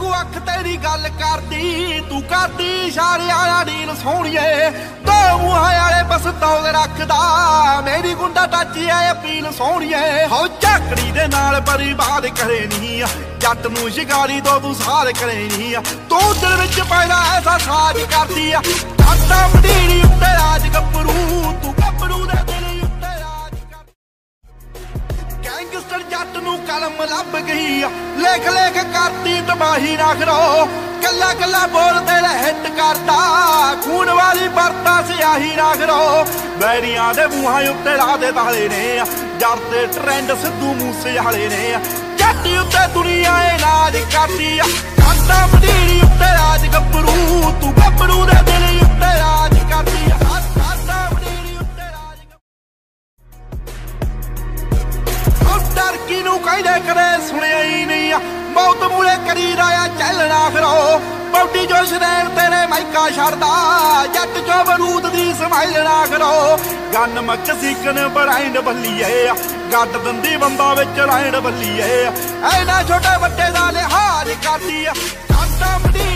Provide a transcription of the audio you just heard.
ਵਾਂਗੂ ਅੱਖ ਤੇਰੀ ਗੱਲ ਕਰਦੀ, ਤੂੰ ਕਰਦੀ ਇਸ਼ਾਰੇ ਵਾਲਾ ਨੀਲ ਸੋਹਣੀਏ। ਦੋ ਮੂੰਹਾਂ ਵਾਲੇ ਬਸ ਤੌਲ ਰੱਖਦਾ, ਮੇਰੀ ਗੁੰਡਾ ਟੱਚੀ ਐ ਅਪੀਲ ਸੋਹਣੀਏ। ਹੋ ਝਾਕੜੀ ਦੇ ਨਾਲ ਬਰੀਬਾਦ ਕਰੇ ਨਹੀਂ ਜੱਟ ਨੂੰ ਸ਼ਿਕਾਰੀ ਤੋਂ ਤੂੰ ਸਾਰ ਕਰੇ ਨਹੀਂ ਤੂੰ ਦਿਲ ਵਿੱਚ ਪੈਦਾ ਐਸਾ ਸਾਜ ਕਰਦੀ ਆ ਟਾਟਾ ਗੈਂਗਸਟਰ ਜੱਟ ਨੂੰ ਕਲਮ ਲੱਭ ਗਈ ਲੇਖ ਲੇਖ ਕਰਤੀ, ਤਬਾਹੀ ਨਾ ਕਰੋ ਕੱਲਾ ਕੱਲਾ ਬੋਲ ਤੇਰਾ ਹਿੱਟ ਕਰਦਾ। ਖੂਨ ਵਾਲੀ ਵਰਤਾ ਸਿਆਹੀ ਨਾ ਕਰੋ ਬੈਰੀਆਂ ਦੇ ਮੂੰਹਾਂ ਉੱਤੇ ਲਾ ਦੇ ਤਾਲੇ ਨੇ ਆ। ਟ੍ਰੈਂਡ ਸਿੱਧੂ ਮੂਸੇ ਵਾਲੇ ਨੇ ਆ। ਜੱਟ ਉੱਤੇ ਦੁਨੀਆ ਏ ਨਾਜ ਕਰਦੀ ਆ। ਕਾਟਾ ਮਡੀਰੀ ਉੱਤੇ ਕਿਨੂੰ ਕਹਿੰਦੇ ਕਦੇ ਸੁਣਿਆ ਹੀ ਨਹੀਂ ਆ। ਬਹੁਤ ਮੂਰੇ ਕਰੀ ਰਾਇਆ ਚੱਲਣਾ ਫਿਰੋ ਬੌਡੀ ਜੋ ਸ਼ਰੇਨ ਤੇਰੇ ਮਾਈਕਾ ਛੜਦਾ ਜੱਟ ਜੋ ਬਰੂਦ ਦੀ ਸਮਾਈਲਣਾ ਕਰੋ। ਗੰਨ ਮੱਕ ਸਿੱਕਣ ਬੜਾਈਂਡ ਬੱਲੀਏ ਗੱਡ ਦੰਦੀ ਬੰਦਾ ਵਿੱਚ ਰਾਈਂਡ ਬੱਲੀਏ ਐਨਾ ਛੋਟੇ ਵੱਡੇ ਦਾ ਲਿਹਾਜ਼ ਕਰਦੀ ਆ। ਕਾਂਟਾ ਮੜੀ